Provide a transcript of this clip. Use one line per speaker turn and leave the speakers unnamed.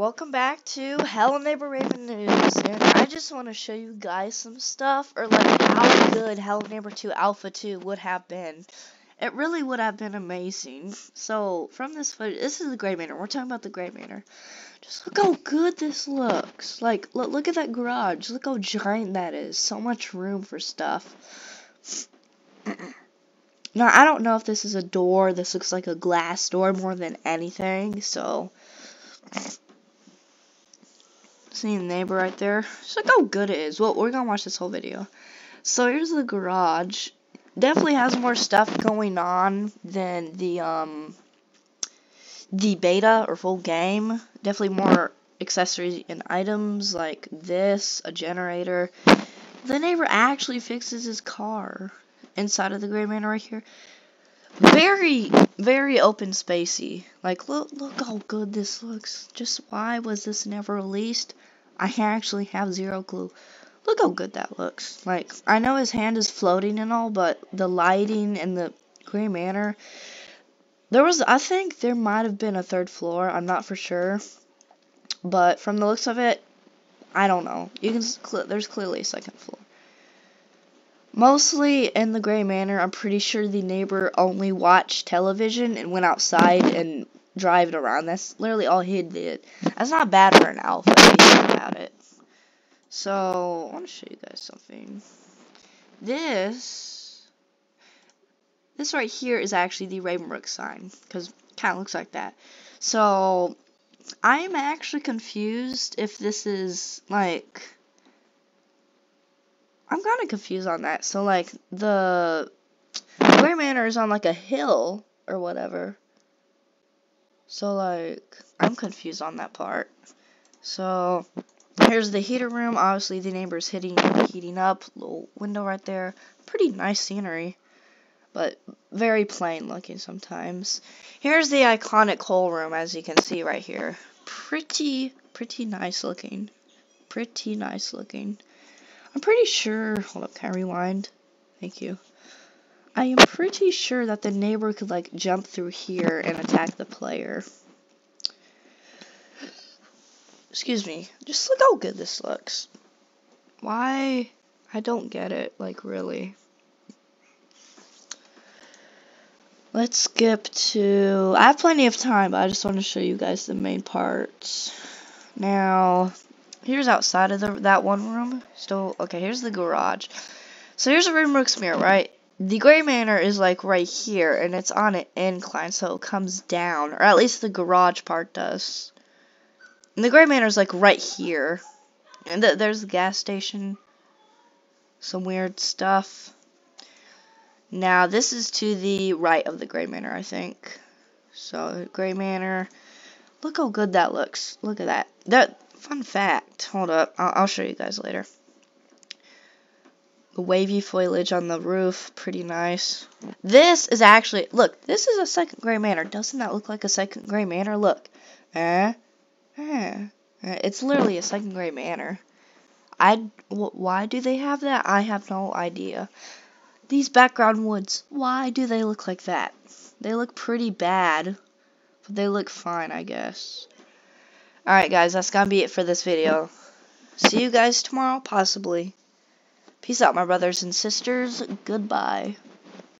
welcome back to Hello Neighbor Raven News, and I just want to show you guys some stuff, or like how good Hello Neighbor 2 Alpha 2 would have been. It really would have been amazing. So, from this footage, this is the Gray Manor. We're talking about the Gray Manor. Just look how good this looks. Like, look, look at that garage. Look how giant that is. So much room for stuff. now, I don't know if this is a door. This looks like a glass door more than anything, so... See the neighbor right there? Just look how good it is. Well, we're gonna watch this whole video. So here's the garage. Definitely has more stuff going on than the um the beta or full game. Definitely more accessories and items like this, a generator. The neighbor actually fixes his car inside of the gray manor right here. Very, very open spacey. Like, look, look how good this looks. Just why was this never released? I actually have zero clue. Look how good that looks. Like, I know his hand is floating and all, but the lighting and the gray manor. There was, I think there might have been a third floor. I'm not for sure. But from the looks of it, I don't know. You can, there's clearly a second floor. Mostly in the Gray Manor, I'm pretty sure the neighbor only watched television and went outside and driving around. That's literally all he did. That's not bad for an alpha if you think about it. So, I want to show you guys something. This, this right here is actually the Ravenbrook sign, because kind of looks like that. So, I'm actually confused if this is, like, I'm kind of confused on that. So, like, the Gray Manor is on, like, a hill or whatever. So, like, I'm confused on that part. So, here's the heater room. Obviously, the neighbor's hitting, heating up. Little window right there. Pretty nice scenery. But very plain looking sometimes. Here's the iconic coal room, as you can see right here. Pretty, pretty nice looking. Pretty nice looking. I'm pretty sure, hold up, can I rewind? Thank you. I am pretty sure that the neighbor could like jump through here and attack the player. Excuse me. Just look how good this looks. Why? I don't get it, like really. Let's skip to... I have plenty of time, but I just want to show you guys the main parts. Now, here's outside of the, that one room. Still, okay, here's the garage. So here's a Ravenbrook's mirror, right? the Gray Manor is like right here, and it's on an incline, so it comes down, or at least the garage part does. And the Gray Manor is like right here, and th there's the gas station, some weird stuff. Now this is to the right of the Gray Manor, I think. So Gray Manor, look how good that looks. Look at that. That fun fact. Hold up, I'll, I'll show you guys later. The wavy foliage on the roof, pretty nice. This is actually, look, this is a second gray manor. Doesn't that look like a second gray manor? Look. Eh? Eh. It's literally a second gray manor. I, why do they have that? I have no idea. These background woods, why do they look like that? They look pretty bad, but they look fine, I guess. Alright, guys, that's gonna be it for this video. See you guys tomorrow, possibly. Peace out, my brothers and sisters. Goodbye.